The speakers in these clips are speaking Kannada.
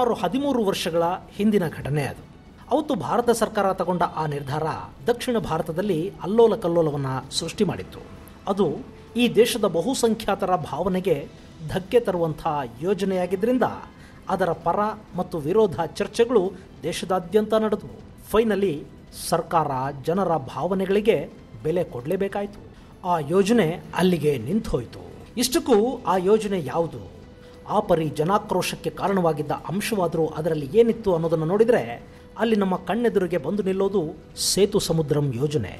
ಸುಮಾರು ಹದಿಮೂರು ವರ್ಷಗಳ ಹಿಂದಿನ ಘಟನೆ ಅದು. ಅವತ್ತು ಭಾರತ ಸರ್ಕಾರ ತಗೊಂಡ ಆ ನಿರ್ಧಾರ ದಕ್ಷಿಣ ಭಾರತದಲ್ಲಿ ಅಲ್ಲೋಲ ಕಲ್ಲೋಲವನ್ನು ಸೃಷ್ಟಿ ಮಾಡಿತ್ತು. ಅದು ಈ ದೇಶದ ಬಹುಸಂಖ್ಯಾತರ ಭಾವನೆಗೆ ಧಕ್ಕೆ ತರುವಂಥ ಯೋಜನೆಯಾಗಿದ್ದರಿಂದ ಅದರ ಪರ ಮತ್ತು ವಿರೋಧ ಚರ್ಚೆಗಳು ದೇಶದಾದ್ಯಂತ ನಡೆದವು ಫೈನಲಿ ಸರ್ಕಾರ ಜನರ ಭಾವನೆಗಳಿಗೆ ಬೆಲೆ ಕೊಡಲೇಬೇಕಾಯಿತು. ಆ ಯೋಜನೆ ಅಲ್ಲಿಗೆ ನಿಂತು ಹೋಯಿತು ಇಷ್ಟಕ್ಕೂ ಆ ಯೋಜನೆ ಯಾವುದು? ಆ ಪರಿ ಜನಾಕ್ರೋಶಕ್ಕೆ ಕಾರಣವಾಗಿದ್ದ ಅಂಶವಾದರೂ ಅದರಲ್ಲಿ ಏನಿತ್ತು ಅನ್ನೋದನ್ನು ನೋಡಿದರೆ ಅಲ್ಲಿ ನಮ್ಮ ಕಣ್ಣೆದುರಿಗೆ ಬಂದು ನಿಲ್ಲೋದು ಸೇತು ಸಮುದ್ರಂ ಯೋಜನೆ.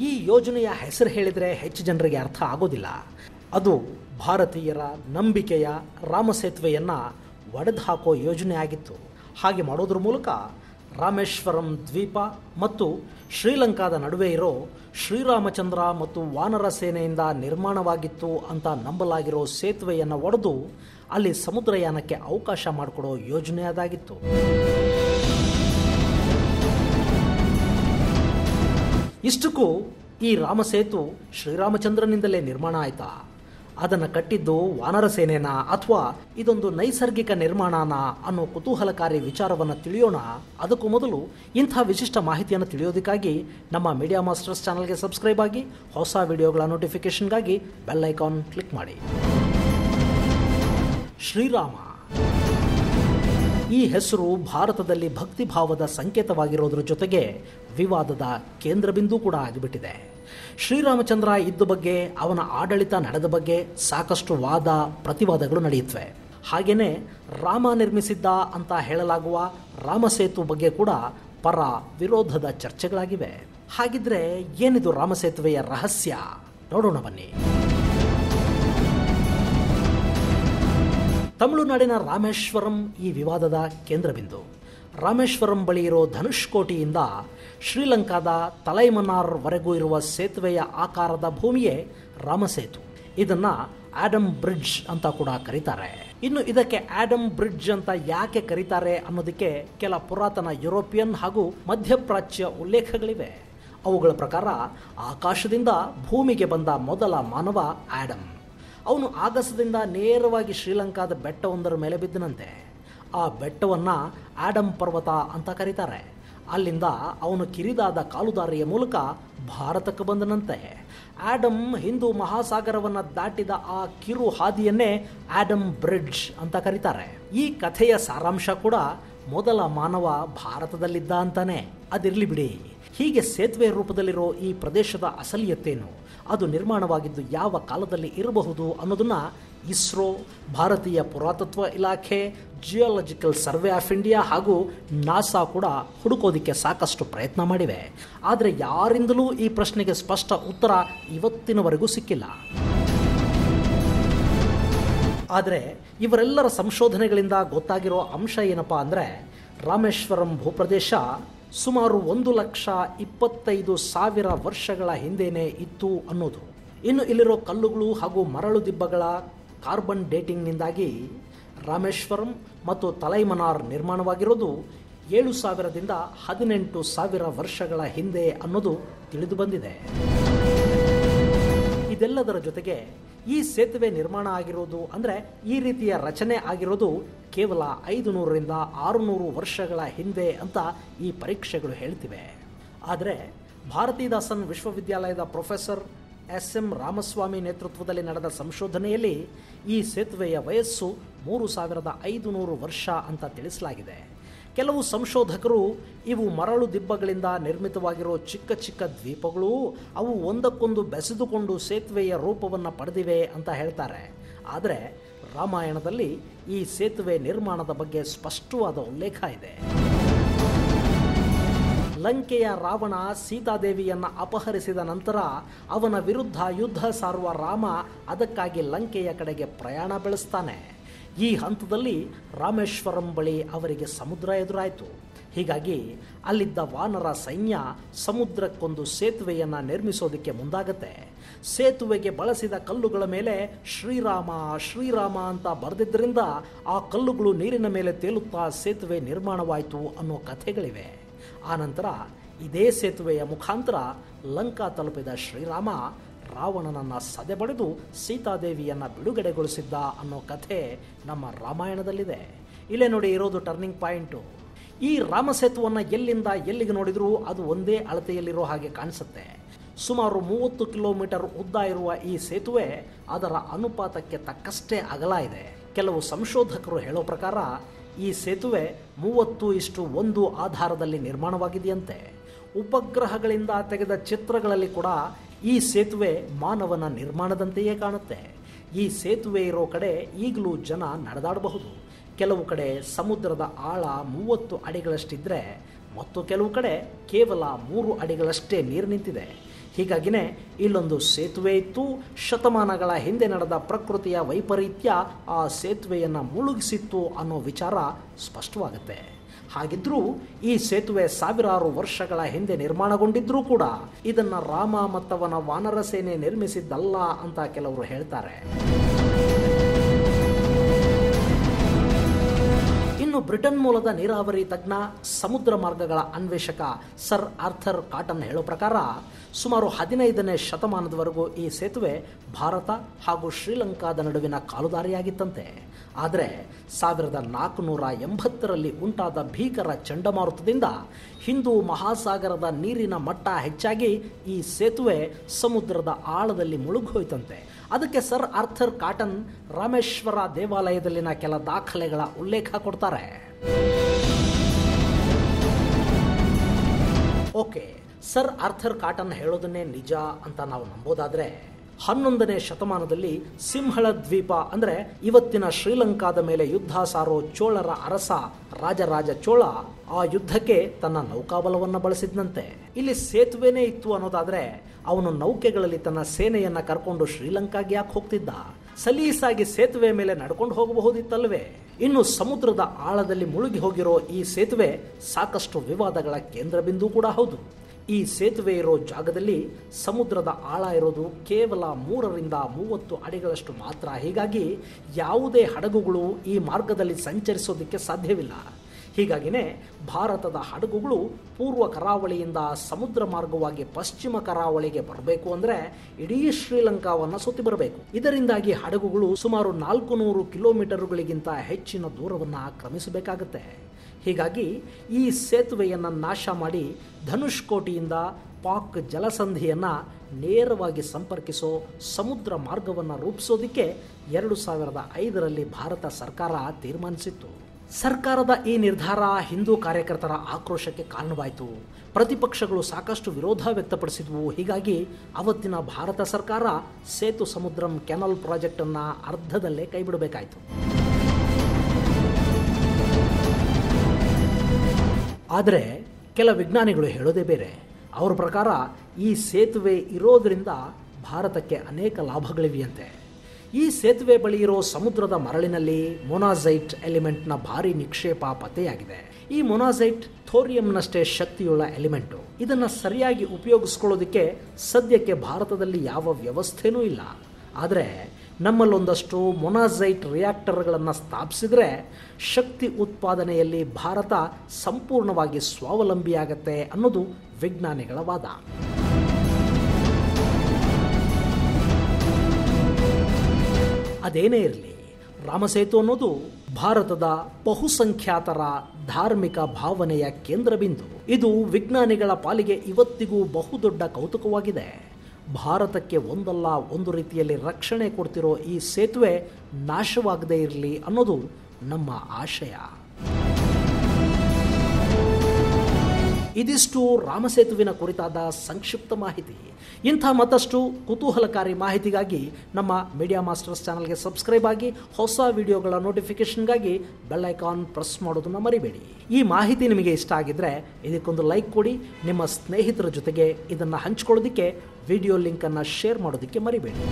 ಈ ಯೋಜನೆಯ ಹೆಸರು ಹೇಳಿದರೆ ಹೆಚ್ಚು ಜನರಿಗೆ ಅರ್ಥ ಆಗೋದಿಲ್ಲ. ಅದು ಭಾರತೀಯರ ನಂಬಿಕೆಯ ರಾಮಸೇತುವೆಯನ್ನು ಒಡೆದು ಹಾಕೋ ಯೋಜನೆ ಆಗಿತ್ತು ಹಾಗೆ ಮಾಡೋದ್ರ ಮೂಲಕ ರಾಮೇಶ್ವರಂ ದ್ವೀಪ ಮತ್ತು ಶ್ರೀಲಂಕಾದ ನಡುವೆ ಇರೋ ಶ್ರೀರಾಮಚಂದ್ರ ಮತ್ತು ವಾನರ ಸೇನೆಯಿಂದ ನಿರ್ಮಾಣವಾಗಿತ್ತು ಅಂತ ನಂಬಲಾಗಿರೋ ಸೇತುವೆಯನ್ನು ಒಡೆದು ಅಲ್ಲಿ ಸಮುದ್ರಯಾನಕ್ಕೆ ಅವಕಾಶ ಮಾಡಿಕೊಡೋ ಯೋಜನೆ ಅದಾಗಿತ್ತು. ಇಷ್ಟಕ್ಕೂ ಈ ರಾಮಸೇತು ಶ್ರೀರಾಮಚಂದ್ರನಿಂದಲೇ ನಿರ್ಮಾಣ ಆಯ್ತಾ? ಅದನ್ನು ಕಟ್ಟಿದ್ದು ವಾನರ ಸೇನೆನಾ ಅಥವಾ ಇದೊಂದು ನೈಸರ್ಗಿಕ ನಿರ್ಮಾಣನ ಅನ್ನೋ ಕುತೂಹಲಕಾರಿ ವಿಚಾರವನ್ನು ತಿಳಿಯೋಣ. ಅದಕ್ಕೂ ಮೊದಲು ಇಂಥ ವಿಶಿಷ್ಟ ಮಾಹಿತಿಯನ್ನು ತಿಳಿಯೋದಕ್ಕಾಗಿ ನಮ್ಮ ಮೀಡಿಯಾ ಮಾಸ್ಟರ್ಸ್ ಚಾನಲ್ಗೆ ಸಬ್ಸ್ಕ್ರೈಬ್ ಆಗಿ, ಹೊಸ ವಿಡಿಯೋಗಳ ನೋಟಿಫಿಕೇಷನ್ಗಾಗಿ ಬೆಲ್ ಐಕಾನ್ ಕ್ಲಿಕ್ ಮಾಡಿ. ಶ್ರೀರಾಮ. ಈ ಹೆಸರು ಭಾರತದಲ್ಲಿ ಭಕ್ತಿಭಾವದ ಸಂಕೇತವಾಗಿರೋದ್ರ ಜೊತೆಗೆ ವಿವಾದದ ಕೇಂದ್ರಬಿಂದು ಕೂಡ ಆಗಿಬಿಟ್ಟಿದೆ. ಶ್ರೀರಾಮಚಂದ್ರ ಇದ್ದ ಬಗ್ಗೆ, ಅವನ ಆಡಳಿತ ನಡೆದ ಬಗ್ಗೆ ಸಾಕಷ್ಟು ವಾದ, ಪ್ರತಿವಾದಗಳು ನಡೆಯುತ್ತವೆ. ಹಾಗೆಯೇ ರಾಮ ನಿರ್ಮಿಸಿದ್ದ ಅಂತ ಹೇಳಲಾಗುವ ರಾಮಸೇತು ಬಗ್ಗೆ ಕೂಡ ಪರ ವಿರೋಧದ ಚರ್ಚೆಗಳಾಗಿವೆ. ಹಾಗಿದ್ರೆ ಏನಿದು ರಾಮಸೇತುವೆಯ ರಹಸ್ಯ? ನೋಡೋಣ ಬನ್ನಿ. ತಮಿಳುನಾಡಿನ ರಾಮೇಶ್ವರಂ ಈ ವಿವಾದದ ಕೇಂದ್ರಬಿಂದು. ರಾಮೇಶ್ವರಂ ಬಳಿ ಇರೋ ಧನುಷ್ಕೋಟಿಯಿಂದ ಶ್ರೀಲಂಕಾದ ತಲೈಮನಾರ್ವರೆಗೂ ಇರುವ ಸೇತುವೆಯ ಆಕಾರದ ಭೂಮಿಯೇ ರಾಮಸೇತು. ಇದನ್ನು ಆಡಮ್ ಬ್ರಿಡ್ಜ್ ಅಂತ ಕೂಡ ಕರೀತಾರೆ. ಇನ್ನು ಇದಕ್ಕೆ ಆಡಮ್ ಬ್ರಿಡ್ಜ್ ಅಂತ ಯಾಕೆ ಕರೀತಾರೆ ಅನ್ನೋದಕ್ಕೆ ಕೆಲ ಪುರಾತನ ಯುರೋಪಿಯನ್ ಹಾಗೂ ಮಧ್ಯಪ್ರಾಚ್ಯ ಉಲ್ಲೇಖಗಳಿವೆ. ಅವುಗಳ ಪ್ರಕಾರ ಆಕಾಶದಿಂದ ಭೂಮಿಗೆ ಬಂದ ಮೊದಲ ಮಾನವ ಆಡಮ್ ಅವನು ಆಗಸದಿಂದ ನೇರವಾಗಿ ಶ್ರೀಲಂಕಾದ ಬೆಟ್ಟವೊಂದರ ಮೇಲೆ ಬಿದ್ದನಂತೆ. ಆ ಬೆಟ್ಟವನ್ನು ಆಡಮ್ ಪರ್ವತ ಅಂತ ಕರೀತಾರೆ. ಅಲ್ಲಿಂದ ಅವನು ಕಿರಿದಾದ ಕಾಲುದಾರಿಯ ಮೂಲಕ ಭಾರತಕ್ಕೆ ಬಂದನಂತೆ. ಆಡಮ್ ಹಿಂದೂ ಮಹಾಸಾಗರವನ್ನು ದಾಟಿದ ಆ ಕಿರು ಹಾದಿಯನ್ನೇ ಆಡಮ್ ಬ್ರಿಡ್ಜ್ ಅಂತ ಕರೀತಾರೆ. ಈ ಕಥೆಯ ಸಾರಾಂಶ ಕೂಡ ಮೊದಲ ಮಾನವ ಭಾರತದಲ್ಲಿದ್ದ ಅಂತಾನೆ ಅದಿರಲಿ ಬಿಡಿ. ಹೀಗೆ ಸೇತುವೆ ರೂಪದಲ್ಲಿರೋ ಈ ಪ್ರದೇಶದ ಅಸಲಿಯತ್ತೇನು? ಅದು ನಿರ್ಮಾಣವಾಗಿದ್ದು ಯಾವ ಕಾಲದಲ್ಲಿ ಇರಬಹುದು ಅನ್ನೋದನ್ನ ಇಸ್ರೋ, ಭಾರತೀಯ ಪುರಾತತ್ವ ಇಲಾಖೆ, ಜಿಯಾಲಜಿಕಲ್ ಸರ್ವೆ ಆಫ್ ಇಂಡಿಯಾ ಹಾಗೂ ನಾಸಾ ಕೂಡ ಹುಡುಕೋದಿಕ್ಕೆ ಸಾಕಷ್ಟು ಪ್ರಯತ್ನ ಮಾಡಿವೆ. ಆದರೆ ಯಾರಿಂದಲೂ ಈ ಪ್ರಶ್ನೆಗೆ ಸ್ಪಷ್ಟ ಉತ್ತರ ಇವತ್ತಿನವರೆಗೂ ಸಿಕ್ಕಿಲ್ಲ. ಆದರೆ ಇವರೆಲ್ಲರ ಸಂಶೋಧನೆಗಳಿಂದ ಗೊತ್ತಾಗಿರೋ ಅಂಶ ಏನಪ್ಪ ಅಂದರೆ ರಾಮೇಶ್ವರಂ ಭೂಪ್ರದೇಶ ಸುಮಾರು ಒಂದು ಲಕ್ಷ ಇಪ್ಪತ್ತೈದು ಸಾವಿರ ವರ್ಷಗಳ ಹಿಂದೆಯೇ ಇತ್ತು ಅನ್ನೋದು. ಇನ್ನು ಇಲ್ಲಿರೋ ಕಲ್ಲುಗಳು ಹಾಗೂ ಮರಳು ದಿಬ್ಬಗಳ ಕಾರ್ಬನ್ ಡೇಟಿಂಗ್ನಿಂದಾಗಿ ರಾಮೇಶ್ವರಂ ಮತ್ತು ತಲೈಮನಾರ್ ನಿರ್ಮಾಣವಾಗಿರೋದು ಏಳು ಸಾವಿರದಿಂದ ಹದಿನೆಂಟು ಸಾವಿರ ವರ್ಷಗಳ ಹಿಂದೆ ಅನ್ನೋದು ತಿಳಿದು ಬಂದಿದೆ. ಇದೆಲ್ಲದರ ಜೊತೆಗೆ ಈ ಸೇತುವೆ ನಿರ್ಮಾಣ ಆಗಿರೋದು ಅಂದರೆ ಈ ರೀತಿಯ ರಚನೆ ಆಗಿರೋದು ಕೇವಲ ಐದು ನೂರರಿಂದ ಆರುನೂರು ವರ್ಷಗಳ ಹಿಂದೆ ಅಂತ ಈ ಪರೀಕ್ಷೆಗಳು ಹೇಳ್ತಿವೆ. ಆದರೆ ಭಾರತೀದಾಸನ್ ವಿಶ್ವವಿದ್ಯಾಲಯದ ಪ್ರೊಫೆಸರ್ ಎಸ್ ಎಂ ರಾಮಸ್ವಾಮಿ ನೇತೃತ್ವದಲ್ಲಿ ನಡೆದ ಸಂಶೋಧನೆಯಲ್ಲಿ ಈ ಸೇತುವೆಯ ವಯಸ್ಸು ಮೂರು ಸಾವಿರದ ಐದು ನೂರು ವರ್ಷ ಅಂತ ತಿಳಿಸಲಾಗಿದೆ. ಕೆಲವು ಸಂಶೋಧಕರು ಇವು ಮರಳು ದಿಬ್ಬಗಳಿಂದ ನಿರ್ಮಿತವಾಗಿರೋ ಚಿಕ್ಕ ಚಿಕ್ಕ ದ್ವೀಪಗಳು, ಅವು ಒಂದಕ್ಕೊಂದು ಬೆಸೆದುಕೊಂಡು ಸೇತುವೆಯ ರೂಪವನ್ನು ಪಡೆದಿವೆ ಅಂತ ಹೇಳ್ತಾರೆ. ಆದರೆ ರಾಮಾಯಣದಲ್ಲಿ ಈ ಸೇತುವೆ ನಿರ್ಮಾಣದ ಬಗ್ಗೆ ಸ್ಪಷ್ಟವಾದ ಉಲ್ಲೇಖ ಇದೆ. ಲಂಕೆಯ ರಾವಣ ಸೀತಾದೇವಿಯನ್ನು ಅಪಹರಿಸಿದ ನಂತರ ಅವನ ವಿರುದ್ಧ ಯುದ್ಧ ಸಾರುವ ರಾಮ ಅದಕ್ಕಾಗಿ ಲಂಕೆಯ ಕಡೆಗೆ ಪ್ರಯಾಣ ಬೆಳೆಸ್ತಾನೆ. ಈ ಹಂತದಲ್ಲಿ ರಾಮೇಶ್ವರಂ ಬಳಿ ಅವರಿಗೆ ಸಮುದ್ರ ಎದುರಾಯಿತು. ಹೀಗಾಗಿ ಅಲ್ಲಿದ್ದ ವಾನರ ಸೈನ್ಯ ಸಮುದ್ರಕ್ಕೊಂದು ಸೇತುವೆಯನ್ನು ನಿರ್ಮಿಸೋದಕ್ಕೆ ಮುಂದಾಗತ್ತೆ. ಸೇತುವೆಗೆ ಬಳಸಿದ ಕಲ್ಲುಗಳ ಮೇಲೆ ಶ್ರೀರಾಮ ಶ್ರೀರಾಮ ಅಂತ ಬರೆದಿದ್ದರಿಂದ ಆ ಕಲ್ಲುಗಳು ನೀರಿನ ಮೇಲೆ ತೇಲುತ್ತಾ ಸೇತುವೆ ನಿರ್ಮಾಣವಾಯಿತು ಅನ್ನೋ ಕಥೆಗಳಿವೆ. ಆನಂತರ ಇದೇ ಸೇತುವೆಯ ಮುಖಾಂತರ ಲಂಕಾ ತಲುಪಿದ ಶ್ರೀರಾಮ ರಾವಣನನ್ನ ಸದೆಬಡಿದು ಸೀತಾದೇವಿಯನ್ನು ಬಿಡುಗಡೆಗೊಳಿಸಿದ್ದ ಅನ್ನೋ ಕಥೆ ನಮ್ಮ ರಾಮಾಯಣದಲ್ಲಿದೆ. ಇಲ್ಲೇ ನೋಡಿ ಇರೋದು ಟರ್ನಿಂಗ್ ಪಾಯಿಂಟು ಈ ರಾಮಸೇತುವನ್ನು ಎಲ್ಲಿಂದ ಎಲ್ಲಿಗೆ ನೋಡಿದರೂ ಅದು ಒಂದೇ ಅಳತೆಯಲ್ಲಿರೋ ಹಾಗೆ ಕಾಣಿಸುತ್ತೆ. ಸುಮಾರು ಮೂವತ್ತು ಕಿಲೋಮೀಟರ್ ಉದ್ದ ಇರುವ ಈ ಸೇತುವೆ ಅದರ ಅನುಪಾತಕ್ಕೆ ತಕ್ಕಷ್ಟೇ ಅಗಲ ಇದೆ. ಕೆಲವು ಸಂಶೋಧಕರು ಹೇಳೋ ಪ್ರಕಾರ ಈ ಸೇತುವೆ ಮೂವತ್ತು ಇಷ್ಟು ಒಂದು ಆಧಾರದಲ್ಲಿ ನಿರ್ಮಾಣವಾಗಿದೆಯಂತೆ. ಉಪಗ್ರಹಗಳಿಂದ ತೆಗೆದ ಚಿತ್ರಗಳಲ್ಲಿ ಕೂಡ ಈ ಸೇತುವೆ ಮಾನವನ ನಿರ್ಮಾಣದಂತೆಯೇ ಕಾಣುತ್ತೆ. ಈ ಸೇತುವೆ ಇರೋ ಕಡೆ ಈಗಲೂ ಜನ ನಡೆದಾಡಬಹುದು. ಕೆಲವು ಕಡೆ ಸಮುದ್ರದ ಆಳ ಮೂವತ್ತು ಅಡಿಗಳಷ್ಟಿದ್ರೆ, ಮತ್ತು ಕೆಲವು ಕಡೆ ಕೇವಲ ಮೂರು ಅಡಿಗಳಷ್ಟೇ ನೀರು ನಿಂತಿದೆ. ಹೀಗಾಗಿನೇ ಇಲ್ಲೊಂದು ಸೇತುವೆ ಇತ್ತು, ಶತಮಾನಗಳ ಹಿಂದೆ ನಡೆದ ಪ್ರಕೃತಿಯ ವೈಪರೀತ್ಯ ಆ ಸೇತುವೆಯನ್ನು ಮುಳುಗಿಸಿತ್ತು ಅನ್ನೋ ವಿಚಾರ ಸ್ಪಷ್ಟವಾಗುತ್ತೆ. ಹಾಗಿದ್ರೂ ಈ ಸೇತುವೆ ಸಾವಿರಾರು ವರ್ಷಗಳ ಹಿಂದೆ ನಿರ್ಮಾಣಗೊಂಡಿದ್ರೂ ಕೂಡ ಇದನ್ನ ರಾಮ ಮತ್ತವನ ವಾನರ ಸೇನೆ ನಿರ್ಮಿಸಿದ್ದಲ್ಲ ಅಂತ ಕೆಲವರು ಹೇಳ್ತಾರೆ. ಇನ್ನು ಬ್ರಿಟನ್ ಮೂಲದ ನೀರಾವರಿ ತಜ್ಞ ಸಮುದ್ರ ಮಾರ್ಗಗಳ ಅನ್ವೇಷಕ ಸರ್ ಆರ್ಥರ್ ಕಾಟನ್ ಹೇಳೋ ಪ್ರಕಾರ ಸುಮಾರು ಹದಿನೈದನೇ ಶತಮಾನದವರೆಗೂ ಈ ಸೇತುವೆ ಭಾರತ ಹಾಗೂ ಶ್ರೀಲಂಕಾದ ನಡುವಿನ ಕಾಲುದಾರಿಯಾಗಿತ್ತಂತೆ. ಆದರೆ ಸಾವಿರದ ನಾಲ್ಕುನೂರ ಎಂಬತ್ತರಲ್ಲಿ ಉಂಟಾದ ಭೀಕರ ಚಂಡಮಾರುತದಿಂದ ಹಿಂದೂ ಮಹಾಸಾಗರದ ನೀರಿನ ಮಟ್ಟ ಹೆಚ್ಚಾಗಿ ಈ ಸೇತುವೆ ಸಮುದ್ರದ ಆಳದಲ್ಲಿ ಮುಳುಗೋಯ್ತಂತೆ ಅದಕ್ಕೆ ಸರ್ ಆರ್ಥರ್ ಕಾಟನ್ ರಾಮೇಶ್ವರ ದೇವಾಲಯದಲ್ಲಿನ ಕೆಲ ದಾಖಲೆಗಳ ಉಲ್ಲೇಖ ಕೊಡ್ತಾರೆ. ಓಕೆ. ಸರ್ ಆರ್ಥರ್ ಕಾಟನ್ ಹೇಳೋದನ್ನೇ ನಿಜ ಅಂತ ನಾವು ನಂಬೋದಾದ್ರೆ ಹನ್ನೊಂದನೇ ಶತಮಾನದಲ್ಲಿ ಸಿಂಹಳ ದ್ವೀಪ ಅಂದ್ರೆ ಇವತ್ತಿನ ಶ್ರೀಲಂಕಾದ ಮೇಲೆ ಯುದ್ಧ ಸಾರೋ ಚೋಳರ ಅರಸ ರಾಜರಾಜ ಚೋಳ ಆ ಯುದ್ಧಕ್ಕೆ ತನ್ನ ನೌಕಾಬಲವನ್ನು ಬಳಸಿದ್ನಂತೆ. ಇಲ್ಲಿ ಸೇತುವೆನೇ ಇತ್ತು ಅನ್ನೋದಾದ್ರೆ ಅವನು ನೌಕೆಗಳಲ್ಲಿ ತನ್ನ ಸೇನೆಯನ್ನ ಕರ್ಕೊಂಡು ಶ್ರೀಲಂಕಾಗೆ ಯಾಕೆ ಹೋಗ್ತಿದ್ದ? ಸಲೀಸಾಗಿ ಸೇತುವೆ ಮೇಲೆ ನಡ್ಕೊಂಡು ಹೋಗಬಹುದಿತ್ತಲ್ವೇ? ಇನ್ನು ಸಮುದ್ರದ ಆಳದಲ್ಲಿ ಮುಳುಗಿ ಹೋಗಿರೋ ಈ ಸೇತುವೆ ಸಾಕಷ್ಟು ವಿವಾದಗಳ ಕೇಂದ್ರ ಬಿಂದು ಕೂಡ ಹೌದು. ಈ ಸೇತುವೆ ಇರೋ ಜಾಗದಲ್ಲಿ ಸಮುದ್ರದ ಆಳ ಇರೋದು ಕೇವಲ ಮೂರರಿಂದ ಮೂವತ್ತು ಅಡಿಗಳಷ್ಟು ಮಾತ್ರ. ಹೀಗಾಗಿ ಯಾವುದೇ ಹಡಗುಗಳು ಈ ಮಾರ್ಗದಲ್ಲಿ ಸಂಚರಿಸೋದಕ್ಕೆ ಸಾಧ್ಯವಿಲ್ಲ. ಹೀಗಾಗಿನೇ ಭಾರತದ ಹಡಗುಗಳು ಪೂರ್ವ ಕರಾವಳಿಯಿಂದ ಸಮುದ್ರ ಮಾರ್ಗವಾಗಿ ಪಶ್ಚಿಮ ಕರಾವಳಿಗೆ ಬರಬೇಕು ಅಂದರೆ ಇಡೀ ಶ್ರೀಲಂಕಾವನ್ನು ಸುತ್ತಿ ಬರಬೇಕು. ಇದರಿಂದಾಗಿ ಹಡಗುಗಳು ಸುಮಾರು ನಾಲ್ಕು ನೂರು ಕಿಲೋಮೀಟರ್ಗಳಿಗಿಂತ ಹೆಚ್ಚಿನ ದೂರವನ್ನು ಕ್ರಮಿಸಬೇಕಾಗುತ್ತೆ. ಹೀಗಾಗಿ ಈ ಸೇತುವೆಯನ್ನು ನಾಶ ಮಾಡಿ ಧನುಷ್ಕೋಟಿಯಿಂದ ಪಾಕ್ ಜಲಸಂಧಿಯನ್ನು ನೇರವಾಗಿ ಸಂಪರ್ಕಿಸೋ ಸಮುದ್ರ ಮಾರ್ಗವನ್ನು ರೂಪಿಸೋದಕ್ಕೆ ಎರಡು ಸಾವಿರದ ಐದರಲ್ಲಿ ಭಾರತ ಸರ್ಕಾರ ತೀರ್ಮಾನಿಸಿತ್ತು. ಸರ್ಕಾರದ ಈ ನಿರ್ಧಾರ ಹಿಂದೂ ಕಾರ್ಯಕರ್ತರ ಆಕ್ರೋಶಕ್ಕೆ ಕಾರಣವಾಯಿತು. ಪ್ರತಿಪಕ್ಷಗಳು ಸಾಕಷ್ಟು ವಿರೋಧ ವ್ಯಕ್ತಪಡಿಸಿದ್ವು. ಹೀಗಾಗಿ ಅವತ್ತಿನ ಭಾರತ ಸರ್ಕಾರ ಸೇತು ಸಮುದ್ರಂ ಕೆನಲ್ ಪ್ರಾಜೆಕ್ಟನ್ನು ಅರ್ಧದಲ್ಲೇ ಕೈಬಿಡಬೇಕಾಯಿತು. ಆದರೆ ಕೆಲ ವಿಜ್ಞಾನಿಗಳು ಹೇಳೋದೇ ಬೇರೆ. ಅವರ ಪ್ರಕಾರ ಈ ಸೇತುವೆ ಇರೋದರಿಂದ ಭಾರತಕ್ಕೆ ಅನೇಕ ಲಾಭಗಳಿವೆಯಂತೆ. ಈ ಸೇತುವೆ ಬಳಿ ಇರೋ ಸಮುದ್ರದ ಮರಳಿನಲ್ಲಿ ಮೊನಾಸೈಟ್ ಎಲಿಮೆಂಟ್ನ ಭಾರಿ ನಿಕ್ಷೇಪ ಪತ್ತೆಯಾಗಿದೆ. ಈ ಮೊನಾಸೈಟ್ ಥೋರಿಯಂನಷ್ಟೇ ಶಕ್ತಿಯುಳ್ಳ ಎಲಿಮೆಂಟು. ಇದನ್ನು ಸರಿಯಾಗಿ ಉಪಯೋಗಿಸ್ಕೊಳ್ಳೋದಕ್ಕೆ ಸದ್ಯಕ್ಕೆ ಭಾರತದಲ್ಲಿ ಯಾವ ವ್ಯವಸ್ಥೆನೂ ಇಲ್ಲ. ಆದರೆ ನಮ್ಮಲ್ಲೊಂದಷ್ಟು ಮೊನಾಸೈಟ್ ರಿಯಾಕ್ಟರ್ಗಳನ್ನು ಸ್ಥಾಪಿಸಿದರೆ ಶಕ್ತಿ ಉತ್ಪಾದನೆಯಲ್ಲಿ ಭಾರತ ಸಂಪೂರ್ಣವಾಗಿ ಸ್ವಾವಲಂಬಿಯಾಗತ್ತೆ ಅನ್ನೋದು ವಿಜ್ಞಾನಿಗಳ ವಾದ. ಅದೇನೇ ಇರಲಿ, ರಾಮಸೇತು ಅನ್ನೋದು ಭಾರತದ ಬಹುಸಂಖ್ಯಾತರ ಧಾರ್ಮಿಕ ಭಾವನೆಯ ಕೇಂದ್ರಬಿಂದು. ಇದು ವಿಜ್ಞಾನಿಗಳ ಪಾಲಿಗೆ ಇವತ್ತಿಗೂ ಬಹುದೊಡ್ಡ ಕೌತುಕವಾಗಿದೆ. ಭಾರತಕ್ಕೆ ಒಂದಲ್ಲ ಒಂದು ರೀತಿಯಲ್ಲಿ ರಕ್ಷಣೆ ಕೊಡ್ತಿರೋ ಈ ಸೇತುವೆ ನಾಶವಾಗದೇ ಇರಲಿ ಅನ್ನೋದು ನಮ್ಮ ಆಶಯ. ಇದಿಷ್ಟು ರಾಮಸೇತುವಿನ ಕುರಿತಾದ ಸಂಕ್ಷಿಪ್ತ ಮಾಹಿತಿ. ಇಂಥ ಮತ್ತಷ್ಟು ಕುತೂಹಲಕಾರಿ ಮಾಹಿತಿಗಾಗಿ ನಮ್ಮ ಮೀಡಿಯಾ ಮಾಸ್ಟರ್ಸ್ ಚಾನಲ್ಗೆ ಸಬ್ಸ್ಕ್ರೈಬ್ ಆಗಿ ಹೊಸ ವಿಡಿಯೋಗಳ ನೋಟಿಫಿಕೇಷನ್ಗಾಗಿ ಬೆಲ್ಲೈಕಾನ್ ಪ್ರೆಸ್ ಮಾಡೋದನ್ನು ಮರಿಬೇಡಿ. ಈ ಮಾಹಿತಿ ನಿಮಗೆ ಇಷ್ಟ ಆಗಿದ್ರೆ ಇದಕ್ಕೊಂದು ಲೈಕ್ ಕೊಡಿ, ನಿಮ್ಮ ಸ್ನೇಹಿತರ ಜೊತೆಗೆ ಇದನ್ನು ಹಂಚ್ಕೊಳ್ಳೋದಕ್ಕೆ ವಿಡಿಯೋ ಲಿಂಕನ್ನು ಶೇರ್ ಮಾಡೋದಕ್ಕೆ ಮರಿಬೇಡಿ.